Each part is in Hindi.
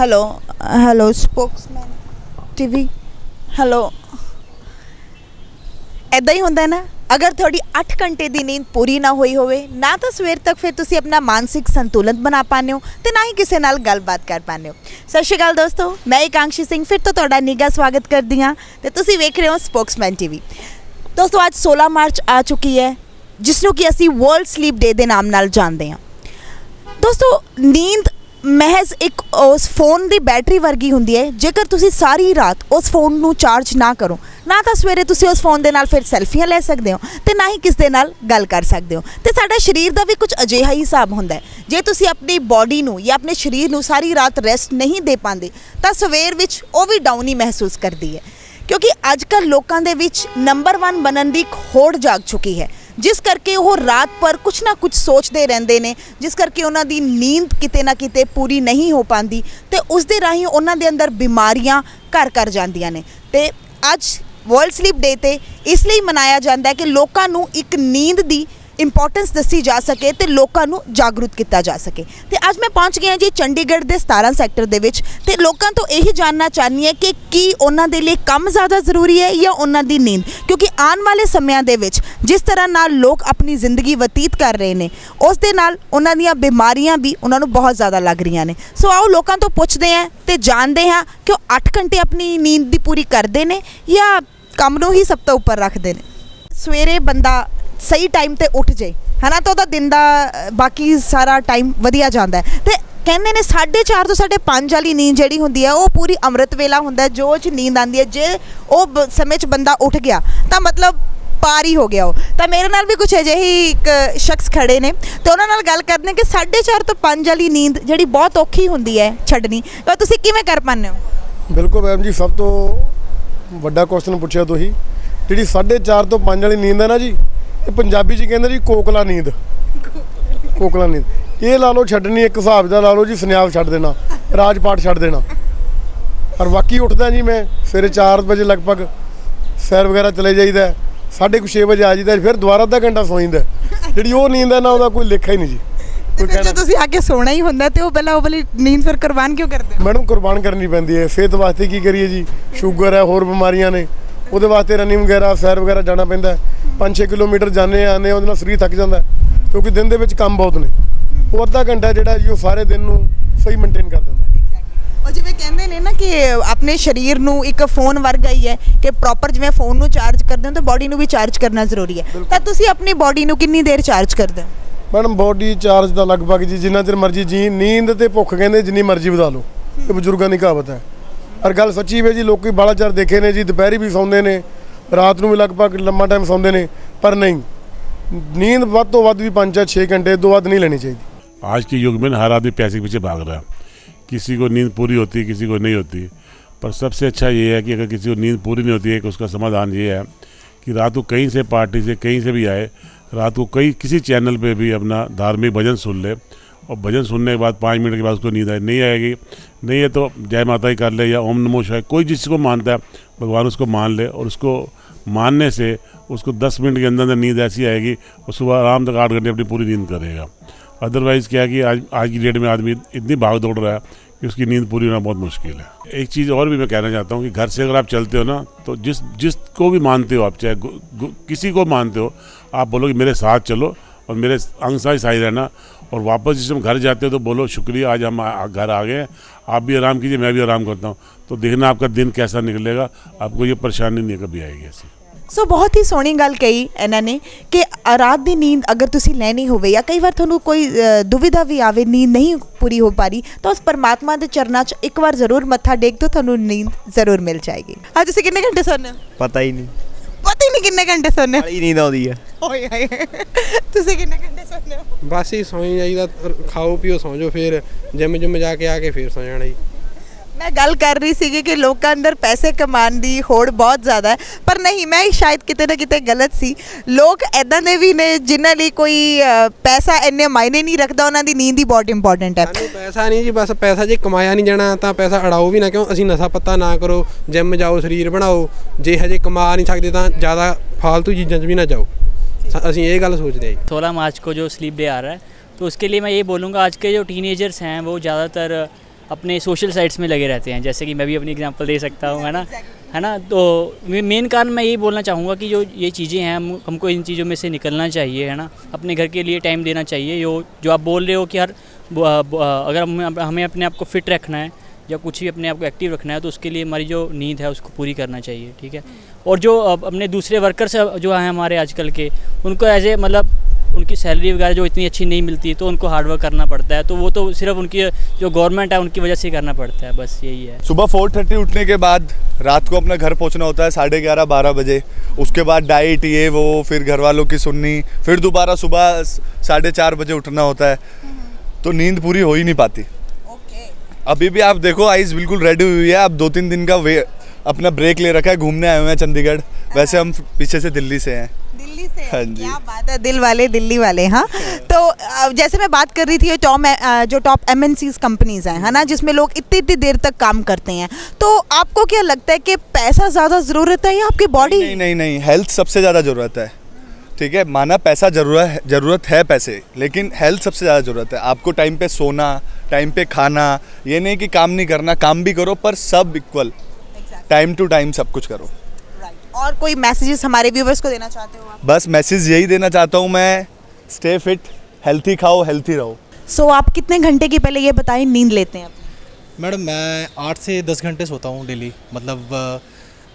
Hello hello spokesman TV hello ਐਦਾਂ ਹੀ ਹੁੰਦਾ ਨਾ, ਅਗਰ ਤੁਹਾਡੀ 8 ਘੰਟੇ ਦੀ ਨੀਂਦ ਪੂਰੀ ਨਾ ਹੋਈ ਹੋਵੇ, ਨਾ ਤਾਂ ਸਵੇਰ ਤੱਕ ਫਿਰ ਤੁਸੀਂ ਆਪਣਾ ਮਾਨਸਿਕ ਸੰਤੁਲਨ ਬਣਾ ਪਾਉਂਦੇ ਹੋ ਤੇ ਨਾ ਹੀ ਕਿਸੇ ਨਾਲ ਗੱਲਬਾਤ ਕਰ ਪਾਉਂਦੇ ਹੋ। ਸਤਿ ਸ਼੍ਰੀ ਅਕਾਲ ਦੋਸਤੋ, ਮੈਂ ਇਕਾਂਸ਼ੀ ਸਿੰਘ ਫਿਰ ਤੋਂ ਤੁਹਾਡਾ ਨਿੱਘਾ ਸਵਾਗਤ ਕਰਦੀ ਹਾਂ ਤੇ ਤੁਸੀਂ ਵੇਖ ਰਹੇ ਹੋ ਸਪੋਕਸਮੈਨ ਟੀਵੀ ਦੋਸਤੋ, ਅੱਜ 16 ਮਾਰਚ ਆ ਚੁੱਕੀ ਹੈ ਜਿਸ ਨੂੰ ਕਿ ਅਸੀਂ ਵਰਲਡ ਸਲੀਪ ਡੇ ਦੇ ਨਾਮ ਨਾਲ ਜਾਣਦੇ ਹਾਂ। ਦੋਸਤੋ, ਨੀਂਦ ਮਹਿਜ਼ ਇੱਕ ਉਸ ਫੋਨ ਦੀ ਬੈਟਰੀ ਵਰਗੀ ਹੁੰਦੀ ਹੈ। ਜੇਕਰ ਤੁਸੀਂ ਸਾਰੀ ਰਾਤ ਉਸ ਫੋਨ ਨੂੰ ਚਾਰਜ ਨਾ ਕਰੋ, ਨਾ ਤਾਂ ਸਵੇਰੇ ਤੁਸੀਂ ਉਸ ਫੋਨ ਦੇ ਨਾਲ ਫਿਰ ਸੈਲਫੀਆਂ ਲੈ ਸਕਦੇ ਹੋ ਤੇ ਨਾ ਹੀ ਕਿਸ ਦੇ ਨਾਲ ਗੱਲ ਕਰ ਸਕਦੇ ਹੋ। ਤੇ ਸਾਡਾ ਸਰੀਰ ਦਾ ਵੀ ਕੁਝ ਅਜਿਹਾ ਹੀ ਹਿਸਾਬ ਹੁੰਦਾ ਹੈ। ਜੇ ਤੁਸੀਂ ਆਪਣੀ ਬਾਡੀ ਨੂੰ ਜਾਂ ਆਪਣੇ ਸਰੀਰ ਨੂੰ ਸਾਰੀ ਰਾਤ ਰੈਸਟ ਨਹੀਂ ਦੇ ਪਾਉਂਦੇ, ਤਾਂ ਸਵੇਰ ਵਿੱਚ ਉਹ ਵੀ ਡਾਊਨ ਹੀ ਮਹਿਸੂਸ ਕਰਦੀ ਹੈ। ਕਿਉਂਕਿ ਅੱਜ ਕੱਲ ਲੋਕਾਂ ਦੇ ਵਿੱਚ ਨੰਬਰ 1 ਬਣਨ ਦੀ ਇੱਕ ਹੋੜ ਜਾਗ ਚੁੱਕੀ ਹੈ। ਜਿਸ ਕਰਕੇ ਉਹ ਰਾਤ ਪਰ ਕੁਝ ਨਾ ਕੁਝ ਸੋਚਦੇ ਰਹਿੰਦੇ ਨੇ, ਜਿਸ ਕਰਕੇ ਉਹਨਾਂ ਦੀ ਨੀਂਦ ਕਿਤੇ ਨਾ ਕਿਤੇ ਪੂਰੀ ਨਹੀਂ ਹੋ ਪਾਉਂਦੀ ਤੇ ਉਸ ਦੇ ਰਾਹੀਂ ਉਹਨਾਂ ਦੇ ਅੰਦਰ ਬਿਮਾਰੀਆਂ ਘਰ ਘਰ ਜਾਂਦੀਆਂ ਨੇ। ਤੇ ਅੱਜ ਵਰਲਡ ਸਲੀਪ ਡੇ ਤੇ ਇਸ ਲਈ ਮਨਾਇਆ ਜਾਂਦਾ ਹੈ ਕਿ ਲੋਕਾਂ ਨੂੰ ਇੱਕ ਨੀਂਦ ਦੀ ਇੰਪੋਰਟੈਂਸ ਦੱਸੀ ਜਾ ਸਕੇ ਤੇ ਲੋਕਾਂ ਨੂੰ ਜਾਗਰੂਕ ਕੀਤਾ ਜਾ ਸਕੇ। ਤੇ ਅੱਜ ਮੈਂ ਪਹੁੰਚ ਗਿਆ ਜੀ ਚੰਡੀਗੜ੍ਹ ਦੇ 17 ਸੈਕਟਰ ਦੇ ਵਿੱਚ ਤੇ ਲੋਕਾਂ ਤੋਂ ਇਹੀ ਜਾਣਨਾ ਚਾਹਨੀ ਹੈ ਕਿ ਕੀ ਉਹਨਾਂ ਦੇ ਲਈ ਕੰਮ ਜ਼ਿਆਦਾ ਜ਼ਰੂਰੀ ਹੈ ਜਾਂ ਉਹਨਾਂ ਦੀ ਨੀਂਦ? ਕਿਉਂਕਿ ਆਉਣ ਵਾਲੇ ਸਮਿਆਂ ਦੇ ਵਿੱਚ ਜਿਸ ਤਰ੍ਹਾਂ ਨਾਲ ਲੋਕ ਆਪਣੀ ਜ਼ਿੰਦਗੀ ਬਤੀਤ ਕਰ ਰਹੇ ਨੇ, ਉਸ ਦੇ ਨਾਲ ਉਹਨਾਂ ਦੀਆਂ ਬਿਮਾਰੀਆਂ ਵੀ ਉਹਨਾਂ ਨੂੰ ਬਹੁਤ ਜ਼ਿਆਦਾ ਲੱਗ ਰਹੀਆਂ ਨੇ। ਸੋ ਆਓ ਲੋਕਾਂ ਤੋਂ ਪੁੱਛਦੇ ਹਾਂ ਤੇ ਜਾਣਦੇ ਹਾਂ ਕਿ ਉਹ 8 ਘੰਟੇ ਆਪਣੀ ਨੀਂਦ ਦੀ ਪੂਰੀ ਕਰਦੇ ਨੇ ਜਾਂ ਕੰਮ ਨੂੰ ਹੀ ਸਭ ਤੋਂ ਉੱਪਰ ਰੱਖਦੇ ਨੇ। ਸਵੇਰੇ ਬੰਦਾ ਸਹੀ ਟਾਈਮ ਤੇ ਉੱਠ ਜੇ। ਹਨਾ, ਤਾਂ ਉਹਦਾ ਦਿਨ ਦਾ ਬਾਕੀ ਸਾਰਾ ਟਾਈਮ ਵਧੀਆ ਜਾਂਦਾ ਹੈ। ਤੇ ਕਹਿੰਦੇ ਨੇ 4:30 ਤੋਂ 5:30 ਵਾਲੀ ਨੀਂਦ ਜਿਹੜੀ ਹੁੰਦੀ ਹੈ, ਉਹ ਪੂਰੀ ਅੰਮ੍ਰਿਤ ਵੇਲਾ ਹੁੰਦਾ ਜੋ ਚ ਨੀਂਦ ਆਉਂਦੀ ਹੈ। ਜੇ ਉਹ ਸਮੇਂ 'ਚ ਬੰਦਾ ਉੱਠ ਗਿਆ, ਤਾਂ ਮਤਲਬ ਪਾਰ ਹੀ ਹੋ ਗਿਆ ਉਹ। ਤਾਂ ਮੇਰੇ ਨਾਲ ਵੀ ਕੁਝ ਅਜਿਹੀ ਇੱਕ ਸ਼ਖਸ ਖੜੇ ਨੇ। ਤੇ ਉਹਨਾਂ ਨਾਲ ਗੱਲ ਕਰਦੇ ਹਾਂ ਕਿ 4:30 ਤੋਂ 5 ਵਾਲੀ ਨੀਂਦ ਜਿਹੜੀ ਬਹੁਤ ਔਖੀ ਹੁੰਦੀ ਹੈ ਛੱਡਣੀ। ਤਾਂ ਤੁਸੀਂ ਕਿਵੇਂ ਕਰ ਪਾਉਂਦੇ ਹੋ? ਬਿਲਕੁਲ ਮੈਮ ਜੀ, ਸਭ ਤੋਂ ਵੱਡਾ ਕੁਐਸਚਨ ਪੁੱਛਿਆ ਤੁਸੀਂ। ਜਿਹੜੀ 4:30 ਤੋਂ 5 ਵਾਲੀ ਨੀਂਦ ਹੈ ਨਾ ਜੀ ਇਹ ਪੰਜਾਬੀ 'ਚ ਕਹਿੰਦੇ ਜੀ ਕੋਕਲਾ ਨੀਂਦ। ਕੋਕਲਾ ਨੀਂਦ। ਇਹ ਲਾ ਲਓ ਛੱਡਣੀ ਇੱਕ ਹਿਸਾਬ ਦਾ ਲਾ ਲਓ ਜੀ ਸੁਨਿਆਲ ਛੱਡ ਦੇਣਾ ਰਾਜ ਪਾਠ ਛੱਡ ਦੇਣਾ। ਔਰ ਬਾਕੀ ਉੱਠਦਾ ਜੀ ਮੈਂ ਸਵੇਰੇ 4 ਵਜੇ ਲਗਭਗ ਸੈਰ ਵਗੈਰਾ ਚਲੇ ਜਾਈਦਾ ਹੈ। ਸਾਢੇ ਕੁ ਛੇ ਵਜੇ ਆ ਜਾਈਦਾ ਫਿਰ ਦੁਬਾਰਾ ਅੱਧਾ ਘੰਟਾ ਸੌਂ ਜਾਂਦਾ ਜਿਹੜੀ ਉਹ ਨੀਂਦ ਹੈ ਨਾ ਉਹਦਾ ਕੋਈ ਲੇਖਾ ਹੀ ਨਹੀਂ ਜੀ। ਕੋਈ ਕਹਿਣਾ ਤੁਸੀਂ ਆ ਕੇ ਸੋਣਾ ਹੀ ਹੁੰਦਾ ਤੇ ਉਹ ਪਹਿਲਾਂ ਉਹ ਵਾਲੀ ਨੀਂਦ ਫਿਰ ਕੁਰਬਾਨ ਕਿਉਂ ਕਰਦੇ ਹੋ? ਮੈਡਮ ਕੁਰਬਾਨ ਕਰਨੀ ਪੈਂਦੀ ਹੈ। ਸਿਹਤ ਵਾਸਤੇ ਕੀ ਕਰੀਏ ਜੀ? ਸ਼ੂਗਰ ਹੈ ਹੋਰ ਬਿਮਾਰੀਆਂ ਨੇ। ਉਹਦੇ ਵਾਸਤੇ ਰਨਿੰਗ ਵਗੈਰਾ ਸੈਰ ਵਗੈਰਾ ਜਾਣਾ ਪੈਂਦਾ 5-6 ਕਿਲੋਮੀਟਰ ਜਾਂਦੇ ਆਨੇ ਉਹਦੇ ਨਾਲ ਸਰੀਰ ਥੱਕ ਜਾਂਦਾ ਕਿਉਂਕਿ ਦਿਨ ਦੇ ਵਿੱਚ ਕੰਮ ਬਹੁਤ ਨੇ। ਉਹ ਅੱਧਾ ਘੰਟਾ ਜਿਹੜਾ ਜੀ ਉਹ ਸਾਰੇ ਦਿਨ ਨੂੰ ਸਹੀ ਮੇਨਟੇਨ ਕਰ ਦਿੰਦਾ। ਉਹ ਜਿਵੇਂ ਕਹਿੰਦੇ ਨੇ ਨਾ ਕਿ ਆਪਣੇ ਸਰੀਰ ਨੂੰ ਇੱਕ ਫੋਨ ਵਰਗਾ ਹੀ ਹੈ ਕਿ ਪ੍ਰੋਪਰ ਜਿਵੇਂ ਫੋਨ ਨੂੰ ਚਾਰਜ ਕਰਦੇ ਹੋ ਤਾਂ ਬਾਡੀ ਨੂੰ ਵੀ ਚਾਰਜ ਕਰਨਾ ਜ਼ਰੂਰੀ ਹੈ। ਤਾਂ ਤੁਸੀਂ ਆਪਣੀ ਬਾਡੀ ਨੂੰ ਕਿੰਨੀ ਦੇਰ ਚਾਰਜ ਕਰਦੇ ਹੋ? ਮੈਡਮ ਬੋਡੀ ਚਾਰਜ ਦਾ ਲਗਭਗ ਜੀ ਜਿੰਨਾ ਚਿਰ ਮਰਜ਼ੀ ਜੀ ਨੀਂਦ ਤੇ ਭੁੱਖ ਕਹਿੰਦੇ ਜਿੰਨੀ ਮਰਜ਼ੀ ਵਧਾ ਲਓ ਇਹ ਬਜ਼ੁਰਗਾਂ ਦੀ ਕਹਾਵਤ ਹੈ। ਔਰ ਗੱਲ ਸੱਚੀ ਹੈ ਜੀ ਲੋਕੀ ਬਾਲਾ ਚਾਰ ਦੇਖੇ ਨੇ ਜੀ ਦੁਪਹਿਰੀ ਵੀ ਸੌਂਦੇ ਨੇ ਰਾਤ ਨੂੰ ਵੀ ਲਗਭਗ ਲੰਮਾ ਟਾਈਮ ਸੌਂਦੇ ਨੇ ਪਰ ਨਹੀਂ ਨੀਂਦ ਵੱਧ ਤੋਂ ਵੱਧ ਵੀ 5-6 ਘੰਟੇ ਤੋਂ ਵੱਧ ਨਹੀਂ ਲੈਣੀ ਚਾਹੀਦੀ आज के युग में ना हर आदमी पैसे के पीछे भाग रहा है किसी को नींद पूरी होती है किसी को नहीं होती पर सबसे अच्छा ये है कि अगर किसी को नींद पूरी नहीं होती है कि उसका समाधान ये है कि रात को कहीं से पार्टी से कहीं से भी आए रात को कई किसी चैनल पे भी अपना धार्मिक भजन सुन ले और भजन सुनने के बाद पाँच मिनट के बाद उसको नींद आए नहीं आएगी नहीं है तो जय माता ही कर ले या ओम नमो शिवाय कोई जिसको मानता है भगवान उसको मान ले और उसको मानने से उसको दस मिनट के अंदर अंदर नींद ऐसी आएगी और सुबह आराम तक आठ घंटे अपनी पूरी नींद करेगा। अदरवाइज़ क्या कि आज आज की डेट में आदमी इतनी भाग दौड़ रहा है कि उसकी नींद पूरी होना बहुत मुश्किल है। एक चीज़ और भी मैं कहना चाहता हूँ कि घर से अगर आप चलते हो ना तो जिस जिसको भी मानते हो आप, चाहे किसी को मानते हो, आप बोलो कि मेरे साथ चलो और मेरे अंग साथ सही रहना और वापस जिस हम घर जाते हो तो बोलो, शुक्रिया, आज हम घर आ गए आप भी आराम कीजिए, मैं भी आराम करता हूँ। तो देखना आपका दिन कैसा निकलेगा आपको ये परेशानी नहीं कभी आएगी ऐसी ਸੋ ਬਹੁਤ ਹੀ ਸੋਹਣੀ ਗੱਲ ਕਹੀ ਇਹਨਾਂ ਨੇ ਕਿ ਅ, ਰਾਤ ਦੀ ਨੀਂਦ ਅਗਰ ਤੁਸੀਂ ਲੈਣੀ ਹੋਵੇ ਜਾਂ ਕਈ ਵਾਰ ਤੁਹਾਨੂੰ ਕੋਈ ਅ, ਦੁਵਿਧਾ ਵੀ ਆਵੇ ਨੀਂਦ ਨਹੀਂ ਪੂਰੀ ਹੋ ਪਾ ਰਹੀ ਤਾਂ ਉਸ ਪਰਮਾਤਮਾ ਦੇ ਚਰਨਾਂ 'ਚ ਇੱਕ ਵਾਰ ਜ਼ਰੂਰ ਮੱਥਾ ਟੇਕ ਦਿਓ ਤੁਹਾਨੂੰ ਨੀਂਦ ਜ਼ਰੂਰ ਮਿਲ ਜਾਏਗੀ ਅੱਜ ਤੁਸੀਂ ਕਿੰਨੇ ਘੰਟੇ ਸੌਂਦੇ ਹੋ ਪਤਾ ਹੀ ਨਹੀਂ ਪਤਾ ਹੀ ਨਹੀਂ ਕਿੰਨੇ ਘੰਟੇ ਸੌਂਦੇ ਹੋ ਬੜੀ ਨੀਂਦ ਆਉਂਦੀ ਆ ਓਏ ਹਾਏ ਤੁਸੀਂ ਕਿੰਨੇ ਘੰਟੇ ਸੌਂਦੇ ਹੋ ਬਸ ਹੀ ਸੌਂ ਜਾਈਦਾ ਰ- ਖਾਓ ਪੀਓ ਸੌਂ ਜਾਓ ਫਿਰ ਜਿਮ ਜਿਮ ਜਾ ਕੇ ਆ ਕੇ ਫਿਰ ਸੌਂ ਜਾਣਾ ਜੀ ਮੈਂ ਗੱਲ ਕਰ ਰਹੀ ਸੀਗੀ ਕਿ ਲੋਕਾਂ ਅੰਦਰ ਪੈਸੇ ਕਮਾਉਣ ਦੀ ਹੋੜ ਬਹੁਤ ਜ਼ਿਆਦਾ ਹੈ ਪਰ ਨਹੀਂ ਮੈਂ ਸ਼ਾਇਦ ਕਿਤੇ ਨਾ ਕਿਤੇ ਗਲਤ ਸੀ। ਲੋਕ ਐਦਾਂ ਦੇ ਵੀ ਨੇ ਜਿਨ੍ਹਾਂ ਲਈ ਕੋਈ ਪੈਸਾ ਇੰਨੇ ਮਾਇਨੇ ਨਹੀਂ ਰੱਖਦਾ ਉਹਨਾਂ ਦੀ ਨੀਂਦ ਹੀ ਬਹੁਤ ਇੰਪੋਰਟੈਂਟ ਹੈ। ਪੈਸਾ ਨਹੀਂ ਜੀ ਬਸ ਪੈਸਾ ਜੇ ਕਮਾਇਆ ਨਹੀਂ ਜਾਣਾ ਤਾਂ ਪੈਸਾ ਅੜਾਓ ਵੀ ਨਾ ਕਿਉਂ? ਅਸੀਂ ਨਸ਼ਾ ਪੱਤਾ ਨਾ ਕਰੋ ਜਿੰਮ ਜਾਓ ਸਰੀਰ ਬਣਾਓ। ਜੇ ਹਜੇ ਕਮਾ ਨਹੀਂ ਸਕਦੇ ਤਾਂ ਜ਼ਿਆਦਾ ਫਾਲਤੂ ਚੀਜ਼ਾਂ 'ਚ ਵੀ ਨਾ ਜਾਓ। ਅਸੀਂ ਇਹ ਗੱਲ ਸੋਚਦੇ हैं सोलह मार्च को जो स्लीप डे आ रहा है तो उसके लिए मैं ये बोलूँगा आज के जो टीनेजर्स हैं वो ज़्यादातर अपने सोशल साइट्स में लगे रहते हैं। जैसे कि मैं भी अपनी एग्जांपल दे सकता हूँ है ना? है ना? तो मेन कारण मैं यही बोलना चाहूँगा कि जो ये चीज़ें हैं हम हमको इन चीज़ों में से निकलना चाहिए है ना? अपने घर के लिए टाइम देना चाहिए। जो जो आप बोल रहे हो कि हर अगर हमें हमें अपने आप को फिट रखना है या कुछ भी अपने आप को एक्टिव रखना है तो उसके लिए हमारी जो नींद है उसको पूरी करना चाहिए ठीक है? और जो अपने दूसरे वर्कर्स जो हैं हमारे आजकल के उनको एज ए मतलब उनकी सैलरी वगैरह जो इतनी अच्छी नहीं मिलती तो उनको हार्डवर्क करना पड़ता है। तो वो तो सिर्फ़ उनकी जो गवर्नमेंट है उनकी वजह से करना पड़ता है बस यही है। सुबह फोर थर्टी उठने के बाद रात को अपना घर पहुँचना होता है साढ़े ग्यारह बारह बजे। उसके बाद डाइट ये वो फिर घर वालों की सुननी फिर दोबारा सुबह साढ़े चार बजे उठना होता है। तो नींद पूरी हो ही नहीं पाती। अभी भी आप देखो आइस बिल्कुल रेडी हुई है। आप दो तीन दिन का वे अपना ब्रेक ले रखा है घूमने आए हुए हैं चंडीगढ़। वैसे हम पीछे से दिल्ली से हैं। दिल्ली से? हाँ जी। क्या बात है दिल वाले दिल्ली वाले हाँ। तो जैसे मैं बात कर रही थी टॉप जो टॉप एम एन कंपनीज़ हैं है ना जिसमें लोग इतनी इतनी देर तक काम करते हैं। तो आपको क्या लगता है कि पैसा ज़्यादा ज़रूरत है या आपकी बॉडी नहीं नहीं नहीं हेल्थ सबसे ज़्यादा ज़रूरत है। ठीक है माना पैसा ज़रूरत है ज़रूरत है पैसे लेकिन हेल्थ सबसे ज़्यादा ज़रूरत है। आपको टाइम पे सोना टाइम पे खाना ये नहीं कि काम नहीं करना काम भी करो पर सब इक्वल टाइम टू टाइम सब कुछ करो। और कोई मैसेजेस हमारे व्यूवर्स को देना चाहते हो आप? बस मैसेज यही देना चाहता हूँ मैं स्टे फिट हेल्थी खाओ हेल्थी रहो। सो so, आप कितने घंटे की पहले ये बताएँ नींद लेते हैं? मैडम मैं आठ से दस घंटे सोता हूँ डेली। मतलब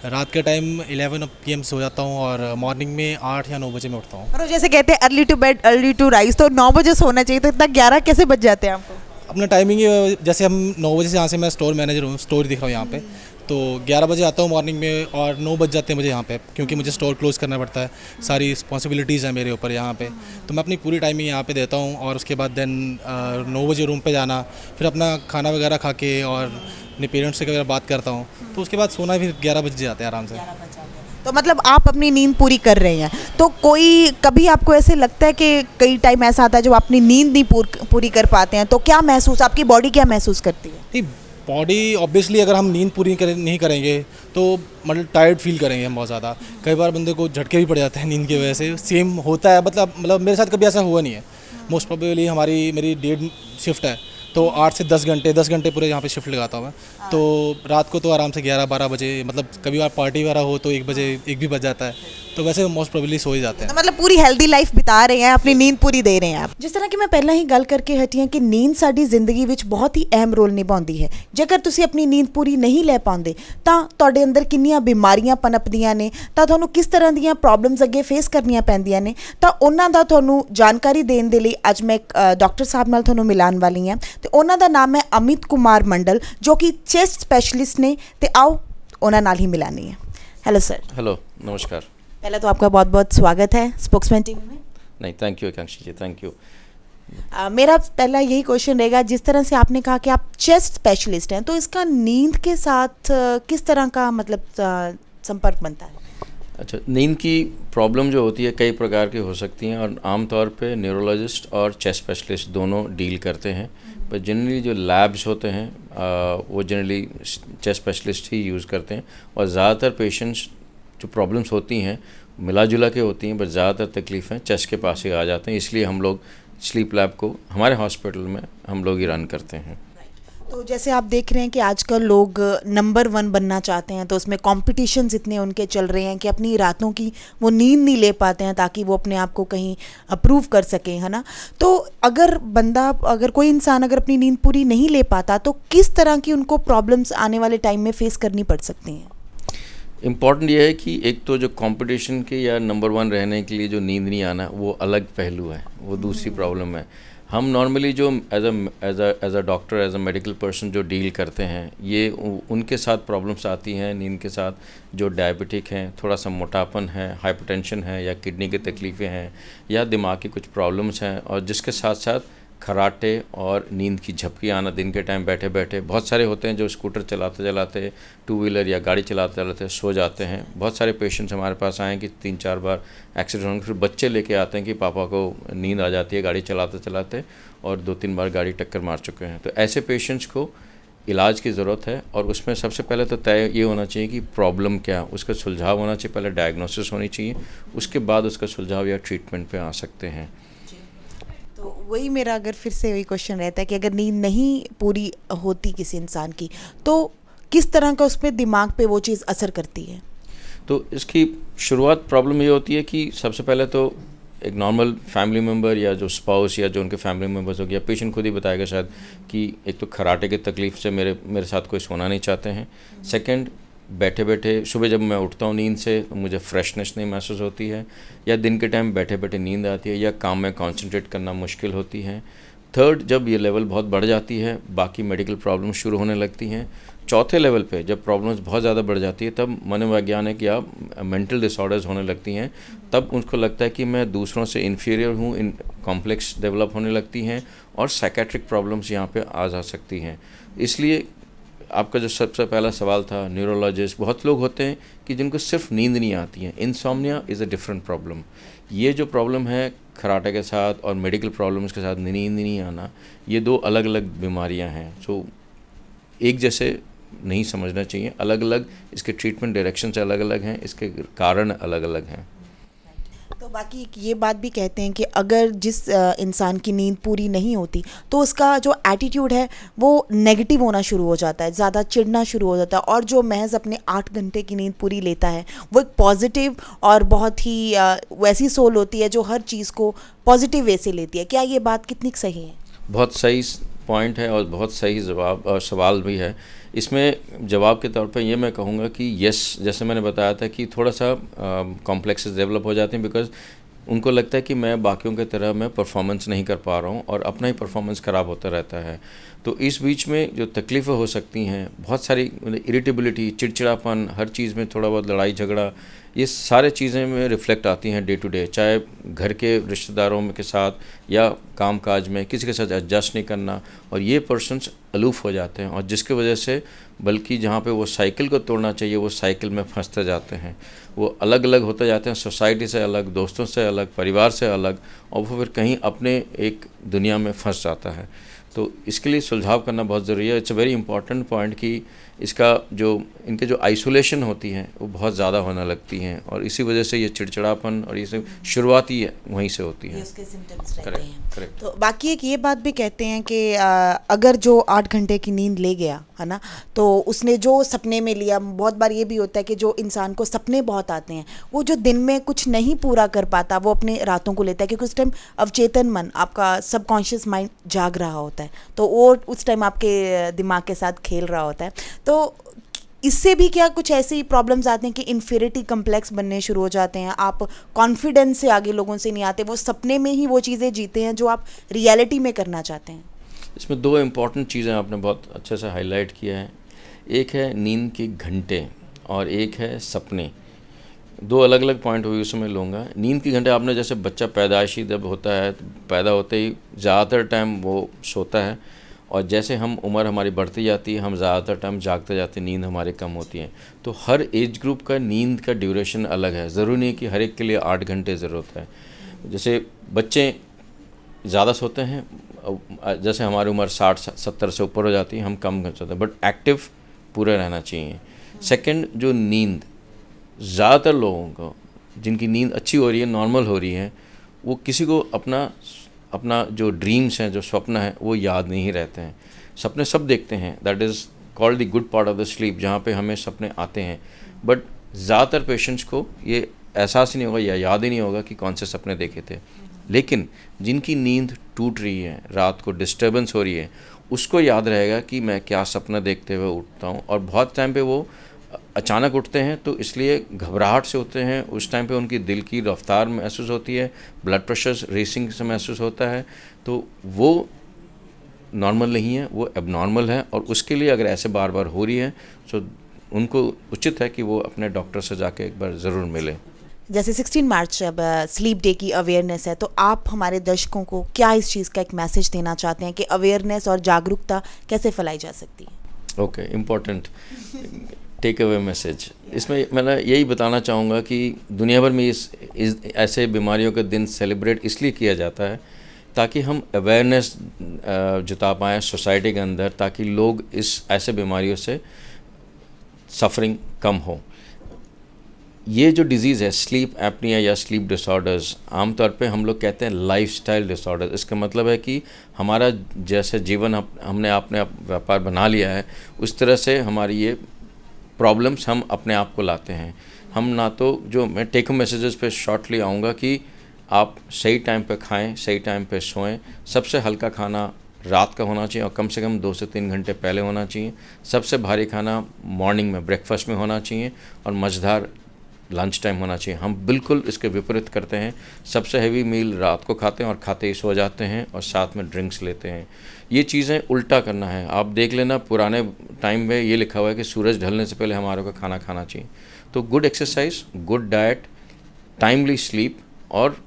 रात के टाइम 11 पीएम सो जाता हूँ और मॉर्निंग में आठ या नौ बजे में उठता हूँ। और जैसे कहते हैं early to bed early to rise तो नौ बजे सोना चाहिए तो इतना ग्यारह कैसे बज जाते हैं आपको? अपना टाइमिंग जैसे हम नौ बजे से यहाँ से मैं स्टोर मैनेजर हूँ स्टोर दिख रहा हूँ यहाँ पे। तो 11 बजे आता हूँ मॉर्निंग में और 9 बज जाते हैं मुझे यहाँ पे क्योंकि मुझे स्टोर क्लोज़ करना पड़ता है। सारी रिस्पॉन्सिबिलिटीज़ हैं मेरे ऊपर यहाँ पे। तो मैं अपनी पूरी टाइमिंग यहाँ पे देता हूँ और उसके बाद देन नौ बजे रूम पे जाना फिर अपना खाना वगैरह खा के और अपने पेरेंट्स से वगैरह बात करता हूँ तो उसके बाद सोना फिर ग्यारह बजे जाते हैं आराम से। तो मतलब आप अपनी नींद पूरी कर रहे हैं। तो कोई कभी आपको ऐसे लगता है कि कई टाइम ऐसा आता है जब अपनी नींद नहीं पूरी कर पाते हैं तो क्या महसूस आपकी बॉडी क्या महसूस करती है? बॉडी ऑब्वियसली अगर हम नींद पूरी कर, नहीं करेंगे तो मतलब टायर्ड फील करेंगे हम बहुत ज़्यादा। कई बार बंदे को झटके भी पड़ जाते हैं नींद की वजह से। सेम होता है मतलब मतलब मेरे साथ कभी ऐसा हुआ नहीं है। मोस्ट प्रोबेबली हमारी मेरी डेढ़ शिफ्ट है। तो आठ से दस घंटे दस घंटे पूरे यहाँ पे शिफ्ट लगाता हूँ मैं तो रात को तो आराम से ग्यारह बारह बजे मतलब कभी बार पार्टी वगैरह हो तो एक बजे एक भी बज जाता है तो वैसे मोस्ट प्रोबेबली सो ही जाते हैं तो मतलब पूरी हेल्दी लाइफ बिता रहे हैं अपनी नींद पूरी दे रहे हैं आप जिस तरह की मैं पहला ही गल करके हटी ਹਾਂ ਕਿ ਨੀਂਦ ਸਾਡੀ ਜ਼ਿੰਦਗੀ ਵਿੱਚ ਬਹੁਤ ਹੀ ਅਹਿਮ ਰੋਲ ਨਿਭਾਉਂਦੀ ਹੈ ਜੇਕਰ ਤੁਸੀਂ ਆਪਣੀ ਨੀਂਦ ਪੂਰੀ ਨਹੀਂ ਲੈ ਪਾਉਂਦੇ ਤਾਂ ਤੁਹਾਡੇ ਅੰਦਰ ਕਿੰਨੀਆਂ ਬਿਮਾਰੀਆਂ ਪਨਪਦੀਆਂ ਨੇ ਤਾਂ ਤੁਹਾਨੂੰ ਕਿਸ ਤਰ੍ਹਾਂ ਦੀਆਂ ਪ੍ਰੋਬਲਮਸ ਅੱਗੇ ਫੇਸ ਕਰਨੀਆਂ ਪੈਂਦੀਆਂ ਨੇ ਤਾਂ ਉਹਨਾਂ ਦਾ ਤੁਹਾਨੂੰ ਜਾਣਕਾਰੀ ਦੇਣ ਦੇ ਲਈ ਅੱਜ ਮੈਂ ਡਾਕਟਰ ਸਾਹਿਬ ਨਾਲ ਤੁਹਾਨੂੰ ਮਿਲਾਨ ਵਾਲੀ ਹਾਂ ਤੇ ਉਹਨਾਂ ਦਾ ਨਾਮ ਹੈ ਅਮਿਤ ਕੁਮਾਰ ਮੰਡਲ ਜੋ ਕਿ ਚੈਸਟ स्पेशलिस्ट ने तो आओ उन्होंने नाल ही मिलानी है हेलो सर हेलो नमस्कार पहले तो आपका बहुत बहुत स्वागत है स्पोक्समैन टीम में नहीं थैंक यू आकांक्षी जी थैंक यू आ, मेरा पहला यही क्वेश्चन रहेगा जिस तरह से आपने कहा कि आप चेस्ट स्पेशलिस्ट हैं तो इसका नींद के साथ किस तरह का मतलब संपर्क बनता है अच्छा नींद की प्रॉब्लम जो होती है कई प्रकार की हो सकती हैं और आमतौर पे न्यूरोलॉजिस्ट और चेस्ट स्पेशलिस्ट दोनों डील करते हैं। पर जनरली जो लैब्स होते हैं आ, वो जनरली चेस्ट स्पेशलिस्ट ही यूज़ करते हैं और ज़्यादातर पेशेंट्स जो प्रॉब्लम्स होती हैं मिला जुला के होती हैं बट ज़्यादातर तकलीफ़ें चेस्ट के पास ही आ जाते हैं। इसलिए हम लोग स्लीप लैब को हमारे हॉस्पिटल में हम लोग ही रन करते हैं। तो जैसे आप देख रहे हैं कि आजकल लोग नंबर वन बनना चाहते हैं तो उसमें कॉम्पिटिशन्स इतने उनके चल रहे हैं कि अपनी रातों की वो नींद नहीं ले पाते हैं ताकि वो अपने आप को कहीं अप्रूव कर सकें है ना? तो अगर बंदा अगर कोई इंसान अगर अपनी नींद पूरी नहीं ले पाता तो किस तरह की उनको प्रॉब्लम्स आने वाले टाइम में फेस करनी पड़ सकती हैं? इंपॉर्टेंट ये है कि एक तो जो कंपटीशन के या नंबर वन रहने के लिए जो नींद नहीं आना वो अलग पहलू है वो दूसरी प्रॉब्लम है। हम नॉर्मली जो as as a doctor as a medical person जो डील करते हैं, ये उनके साथ प्रॉब्लम्स आती हैं, नींद के साथ जो डायबिटिक हैं, थोड़ा सा मोटापन है हाइपरटेंशन है, या किडनी की तकलीफ़ें हैं, या दिमाग की कुछ प्रॉब्लम्स हैं, और जिसके साथ साथ खराटे और नींद की झपकी आना, दिन के टाइम बैठे बैठे बहुत सारे होते हैं जो स्कूटर चलाते चलाते टू व्हीलर या गाड़ी चलाते चलाते सो जाते हैं। बहुत सारे पेशेंट्स हमारे पास आए हैं कि तीन चार बार एक्सीडेंट होने फिर बच्चे लेके आते हैं कि पापा को नींद आ जाती है गाड़ी चलाते चलाते और दो तीन बार गाड़ी टक्कर मार चुके हैं। तो ऐसे पेशेंट्स को इलाज की ज़रूरत है और उसमें सबसे पहले तो तय ये होना चाहिए कि प्रॉब्लम क्या उसका सुलझाव होना चाहिए, पहले डायग्नोसिस होनी चाहिए, उसके बाद उसका सुलझाव या ट्रीटमेंट पे आ सकते हैं। तो वही मेरा अगर फिर से वही क्वेश्चन रहता है कि अगर नींद नहीं पूरी होती किसी इंसान की तो किस तरह का उसमें दिमाग पे वो चीज़ असर करती है? तो इसकी शुरुआत प्रॉब्लम ये होती है कि सबसे पहले तो एक नॉर्मल फैमिली मेंबर या जो स्पाउस या जो उनके फैमिली मेंबर्स हो गया पेशेंट खुद ही बताएगा शायद कि एक तो खराटे की तकलीफ़ से मेरे मेरे साथ कोई सोना नहीं चाहते हैं। सेकंड बैठे बैठे सुबह जब मैं उठता हूँ नींद से तो मुझे फ्रेशनेस नहीं महसूस होती है, या दिन के टाइम बैठे बैठे नींद आती है, या काम में कंसंट्रेट करना मुश्किल होती है। थर्ड जब ये लेवल बहुत बढ़ जाती है, बाकी मेडिकल प्रॉब्लम शुरू होने लगती हैं। चौथे लेवल पे जब प्रॉब्लम्स बहुत ज़्यादा बढ़ जाती है, तब मनोवैज्ञानिक या मेंटल डिसऑर्डर्स होने लगती हैं। तब उनको लगता है कि मैं दूसरों से इन्फीरियर हूँ, इन कॉम्प्लेक्स डेवलप होने लगती हैं, और साइकेट्रिक प्रॉब्लम्स यहाँ पे आ जा सकती हैं। इसलिए आपका जो सबसे पहला सवाल था न्यूरोलॉजिस्ट बहुत लोग होते हैं कि जिनको सिर्फ़ नींद नहीं आती है। Insomnia is a different problem ये जो प्रॉब्लम है खराटे के साथ और मेडिकल प्रॉब्लम्स के साथ नींद नहीं आना, ये दो अलग अलग बीमारियाँ हैं। सो एक जैसे नहीं समझना चाहिए। अलग अलग इसके ट्रीटमेंट डायरेक्शन अलग अलग हैं, इसके कारण अलग अलग हैं। तो बाकी ये बात भी कहते हैं कि अगर जिस इंसान की नींद पूरी नहीं होती तो उसका जो एटीट्यूड है, वो नेगेटिव होना शुरू हो जाता है, ज़्यादा चिढ़ना शुरू हो जाता है और जो महज अपने आठ घंटे की नींद पूरी लेता है, वो एक पॉजिटिव और बहुत ही वैसी सोल होती है जो हर चीज़ को पॉजिटिव वे से लेती है। क्या ये बात कितनी सही है? बहुत सही पॉइंट है और बहुत सही जवाब और सवाल भी है। इसमें जवाब के तौर पे ये मैं कहूँगा कि यस जैसे मैंने बताया था कि थोड़ा सा कॉम्प्लेक्सेस डेवलप हो जाते हैं बिकॉज़ उनको लगता है कि मैं बाकियों की तरह मैं परफॉर्मेंस नहीं कर पा रहा हूँ और अपना ही परफॉर्मेंस ख़राब होता रहता है। तो इस बीच में जो तकलीफ़ें हो सकती हैं, बहुत सारी इरिटेबिलिटी चिड़चिड़ापन, हर चीज़ में थोड़ा बहुत लड़ाई झगड़ा ये सारे चीज़ें में रिफ्लेक्ट आती हैं डे टू डे चाहे घर के रिश्तेदारों के साथ या काम काज में किसी के साथ एडजस्ट नहीं करना, और ये पर्सनस अलूफ हो जाते हैं, और जिसकी वजह से बल्कि जहाँ पे वो साइकिल को तोड़ना चाहिए, वो साइकिल में फंसते जाते हैं। वो अलग अलग होते जाते हैं सोसाइटी से अलग, दोस्तों से अलग, परिवार से अलग, और वो फिर कहीं अपने एक दुनिया में फंस जाता है। तो इसके लिए सुलझाव करना बहुत ज़रूरी है। It's a very important point कि इसका जो इनके जो आइसोलेशन होती है वो बहुत ज़्यादा होने लगती हैं और इसी वजह से ये चिड़चिड़ापन और ये सब शुरुआती है वहीं से होती है। करेक्ट तो बाकी एक ये बात भी कहते हैं कि अगर जो आठ घंटे की नींद ले गया है ना? तो उसने जो सपने में लिया, बहुत बार ये भी होता है कि जो इंसान को सपने बहुत आते हैं, वो जो दिन में कुछ नहीं पूरा कर पाता, वो अपने रातों को लेता है, क्योंकि उस टाइम अवचेतन मन, आपका सबकॉन्शियस माइंड जाग रहा होता है। तो वो उस टाइम आपके दिमाग के साथ खेल रहा होता है। तो इससे भी क्या कुछ ऐसी प्रॉब्लम्स आते हैं कि इन्फेरिटी कम्प्लेक्स बनने शुरू हो जाते हैं, आप कॉन्फिडेंस से आगे लोगों से नहीं आते, वो सपने में ही वो चीज़ें जीते हैं जो आप रियलिटी में करना चाहते हैं। इसमें दो इंपॉर्टेंट चीज़ें आपने बहुत अच्छे से हाईलाइट किया है। एक है नींद के घंटे और एक है सपने। दो अलग अलग पॉइंट हुई उसमें लूँगा। नींद के घंटे आपने जैसे बच्चा पैदाइशी जब होता है तो पैदा होते ही ज़्यादातर टाइम वो सोता है और जैसे हम उम्र हमारी बढ़ती जाती है, हम ज़्यादातर टाइम जागते जाते नींद हमारी कम होती है। तो हर एज ग्रुप का नींद का ड्यूरेशन अलग है। ज़रूरी नहीं कि हर एक के लिए आठ घंटे ज़रूरत है। जैसे बच्चे ज़्यादा सोते हैं जैसे हमारी उम्र साठ, सत्तर से ऊपर हो जाती है, हम कम कर सकते हैं बट एक्टिव पूरे रहना चाहिए। सेकंड जो नींद, ज़्यादातर लोगों को, जिनकी नींद अच्छी हो रही है नॉर्मल हो रही है, वो किसी को अपना अपना जो ड्रीम्स हैं, जो स्वप्न है, वो याद नहीं रहते हैं। सपने सब देखते हैं that is called the good part of the sleep जहाँ पे हमें सपने आते हैं। बट ज़्यादातर पेशेंट्स को ये एहसास ही नहीं होगा या याद ही नहीं होगा कि कौन से सपने देखे थे। लेकिन जिनकी नींद टूट रही है, रात को डिस्टर्बेंस हो रही है, उसको याद रहेगा कि मैं क्या सपना देखते हुए उठता हूँ। और बहुत टाइम पे वो अचानक उठते हैं तो इसलिए घबराहट से होते हैं। उस टाइम पे उनकी दिल की रफ्तार महसूस होती है ब्लड प्रेशर रेसिंग से महसूस होता है। तो वो नॉर्मल नहीं है, वो एबनॉर्मल है। और उसके लिए अगर ऐसे बार बार हो रही है तो उनको उचित है कि वो अपने डॉक्टर से जाके एक बार ज़रूर मिलें। जैसे 16 मार्च अब स्लीप डे की अवेयरनेस है तो आप हमारे दर्शकों को क्या इस चीज़ का एक मैसेज देना चाहते हैं कि अवेयरनेस और जागरूकता कैसे फैलाई जा सकती है? Okay important take away message इसमें मैं यही बताना चाहूँगा कि दुनिया भर में इस, इस ऐसे बीमारियों का दिन सेलिब्रेट इसलिए किया जाता है ताकि हम अवेयरनेस जुटा पाएँ सोसाइटी के अंदर ताकि लोग इस ऐसे बीमारियों से सफरिंग कम हो। ये जो डिज़ीज़ है स्लीप एपनिया या स्लीप डिसऑर्डर्स आमतौर पे हम लोग कहते हैं लाइफस्टाइल डिसऑर्डर्स इसका मतलब है कि हमारा जैसे जीवन हम, हमने अपने आप व्यापार बना लिया है उस तरह से हमारी ये प्रॉब्लम्स हम अपने आप को लाते हैं। हम ना तो जो मैं टेक मैसेजेस पे शॉर्टली आऊँगा कि आप सही टाइम पे खाएँ सही टाइम पे सोएँ। सबसे हल्का खाना रात का होना चाहिए और कम से कम दो से तीन घंटे पहले होना चाहिए। सबसे भारी खाना मॉर्निंग में ब्रेकफास्ट में होना चाहिए और मझधार लंच टाइम होना चाहिए। हम बिल्कुल इसके विपरीत करते हैं। सबसे हैवी मील रात को खाते हैं और खाते ही सो जाते हैं और साथ में ड्रिंक्स लेते हैं। ये चीज़ें उल्टा करना है। आप देख लेना, पुराने टाइम में ये लिखा हुआ है कि सूरज ढलने से पहले हमारे को खाना खाना चाहिए। तो good exercise good diet timely sleep और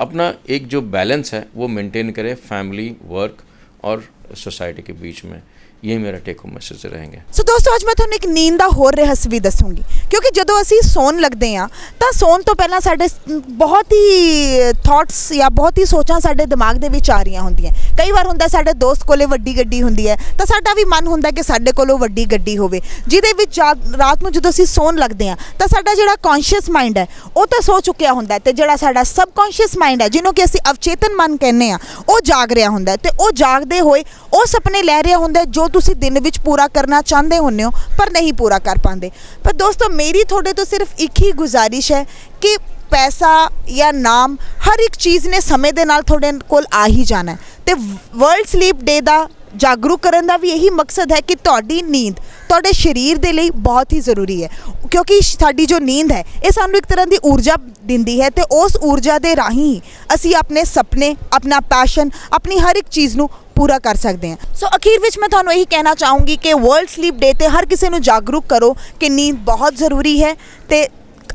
अपना एक जो बैलेंस है, वो मेंटेन करें फैमिली वर्क और सोसाइटी के बीच में। ਇਹ ਮੇਰਾ ਟੇਕ ਹੋਮ ਮੈਸੇਜ ਰਹੇਗਾ ਸੋ ਦੋਸਤੋ ਅੱਜ ਮੈਂ ਤੁਹਾਨੂੰ ਇੱਕ ਨੀਂਦ ਦਾ ਹੋਰ ਰਹੱਸ ਵੀ ਦੱਸੂੰਗੀ ਕਿਉਂਕਿ ਜਦੋਂ ਅਸੀਂ ਸੌਣ ਲੱਗਦੇ ਆ ਤਾਂ ਸੌਣ ਤੋਂ ਪਹਿਲਾਂ ਸਾਡੇ ਬਹੁਤ ਹੀ ਥਾਟਸ ਜਾਂ ਬਹੁਤ ਹੀ ਸੋਚਾਂ ਸਾਡੇ ਦਿਮਾਗ ਦੇ ਵਿੱਚ ਆ ਰਹੀਆਂ ਹੁੰਦੀਆਂ ਕਈ ਵਾਰ ਹੁੰਦਾ ਸਾਡੇ ਦੋਸਤ ਕੋਲੇ ਵੱਡੀ ਗੱਡੀ ਹੁੰਦੀ ਹੈ ਤਾਂ ਸਾਡਾ ਵੀ ਮਨ ਹੁੰਦਾ ਕਿ ਸਾਡੇ ਕੋਲੋਂ ਵੱਡੀ ਗੱਡੀ ਹੋਵੇ ਜਿਹਦੇ ਵਿੱਚ ਜਾ- ਰਾਤ ਨੂੰ ਜਦੋਂ ਅਸੀਂ ਸੌਣ ਲੱਗਦੇ ਆ ਤਾਂ ਸਾਡਾ ਜਿਹੜਾ ਕੌਨਸ਼ੀਅਸ ਮਾਈਂਡ ਹੈ ਉਹ ਤਾਂ ਸੋ ਚੁੱਕਿਆ ਹੁੰਦਾ ਹੈ ਤੇ ਜਿਹੜਾ ਸਾਡਾ ਸਬਕੌਨਸ਼ੀਅਸ ਮਾਈਂਡ ਹੈ ਜਿਹਨੂੰ ਕਿ ਅਸੀਂ ਅਵਚੇਤਨ ਮਨ ਕਹਿੰਦੇ ਆ ਉਹ ਜਾਗ ਰਿਹਾ ਹੁੰਦਾ ਹੈ ਤੇ ਉਹ ਜਾਗਦੇ ਹੋਏ ਉਹ ਸੁਪਨੇ ਲੈ ਰਿਹਾ ਹੁੰਦਾ ਜੋ ਤੁਸੀਂ ਦਿਨ ਵਿੱਚ ਪੂਰਾ ਕਰਨਾ ਚਾਹੁੰਦੇ ਹੁੰਦੇ ਹੋ, ਪਰ ਨਹੀਂ ਪੂਰਾ ਕਰ ਪਾਉਂਦੇ। ਪਰ ਦੋਸਤੋ, ਮੇਰੀ ਤੁਹਾਡੇ ਤੋਂ ਸਿਰਫ ਇੱਕ ਹੀ ਗੁਜ਼ਾਰਿਸ਼ ਹੈ ਕਿ ਪੈਸਾ ਜਾਂ ਨਾਮ ਹਰ ਇੱਕ ਚੀਜ਼ ਨੇ ਸਮੇਂ ਦੇ ਨਾਲ ਤੁਹਾਡੇ ਕੋਲ ਆ ਹੀ ਜਾਣਾ ਹੈ। ਤੇ ਵਰਲਡ ਸਲੀਪ ਡੇ ਦਾ ਜਾਗਰੂਕ ਕਰਨ ਦਾ ਵੀ ਇਹੀ ਮਕਸਦ ਹੈ ਕਿ ਤੁਹਾਡੀ ਨੀਂਦ ਤੁਹਾਡੇ ਸਰੀਰ ਦੇ ਲਈ ਬਹੁਤ ਹੀ ਜ਼ਰੂਰੀ ਹੈ। ਕਿਉਂਕਿ ਸਾਡੀ ਜੋ ਨੀਂਦ ਹੈ, ਇਹ ਸਾਨੂੰ ਇੱਕ ਤਰ੍ਹਾਂ ਦੀ ਊਰਜਾ ਦਿੰਦੀ ਹੈ ਤੇ ਉਸ ਊਰਜਾ ਦੇ ਰਾਹੀਂ ਅਸੀਂ ਆਪਣੇ ਸੁਪਨੇ, ਆਪਣਾ ਪੈਸ਼ਨ ਆਪਣੀ ਹਰ ਇੱਕ ਚੀਜ਼ ਨੂੰ ਪੂਰਾ ਕਰ ਸਕਦੇ ਹਾਂ। ਸੋ ਅਖੀਰ ਵਿੱਚ ਮੈਂ ਤੁਹਾਨੂੰ ਇਹੀ ਕਹਿਣਾ ਚਾਹੂੰਗੀ ਕਿ ਵਰਲਡ ਸਲੀਪ ਡੇ ਤੇ ਹਰ ਕਿਸੇ ਨੂੰ ਜਾਗਰੂਕ ਕਰੋ ਕਿ ਨੀਂਦ ਬਹੁਤ ਜ਼ਰੂਰੀ ਹੈ ਤੇ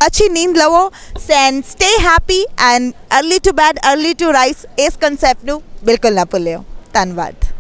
अच्छी नींद लवो and stay happy and early to bed early to rise इस कंसैप्ट ਨੂੰ ਬਿਲਕੁਲ ਨਾ ਭੁੱਲਿਓ। ਧੰਨਵਾਦ।